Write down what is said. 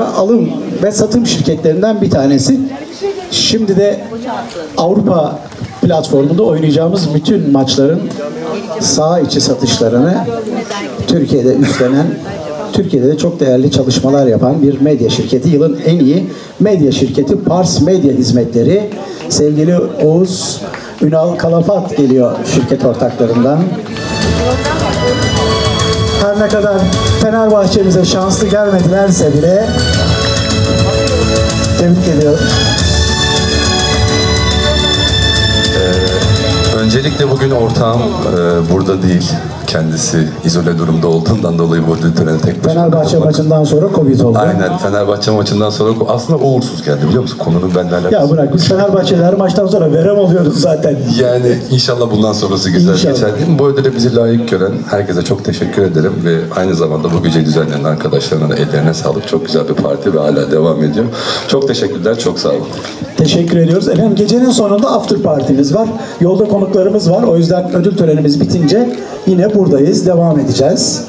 alım ve satım şirketlerinden bir tanesi. Şimdi de Avrupa platformunda oynayacağımız bütün maçların saha içi satışlarını Türkiye'de üstlenen, Türkiye'de de çok değerli çalışmalar yapan bir medya şirketi. Yılın en iyi medya şirketi Pars Medya Hizmetleri. Sevgili Oğuz Ünal Kalafat geliyor şirket ortaklarından. Her ne kadar Fenerbahçe'mize şanslı gelmedilerse bile tebrik ediyorum. Öncelikle bugün ortağım e, burada değil. Kendisi izole durumda olduğundan dolayı burada törene tek başına Fenerbahçe katılmak- maçından sonra Covid oldu. Aynen Fenerbahçe maçından sonra aslında uğursuz geldi biliyor musun? Konunun benimle alakası. Ya bırak biz Fenerbahçeliler maçtan sonra verem oluyoruz zaten. Yani inşallah bundan sonrası güzel İnşallah. geçer değil mi? Bu ödüle bizi layık gören herkese çok teşekkür ederim ve aynı zamanda bu geceyi düzenleyen arkadaşlarına da ellerine sağlık. Çok güzel bir parti ve hala devam ediyor. Çok teşekkürler, çok sağ olun. Teşekkür ediyoruz. Efendim gecenin sonunda after partimiz var. Yolda konuklarımız var. O yüzden ödül törenimiz bitince yine buradayız. Devam edeceğiz.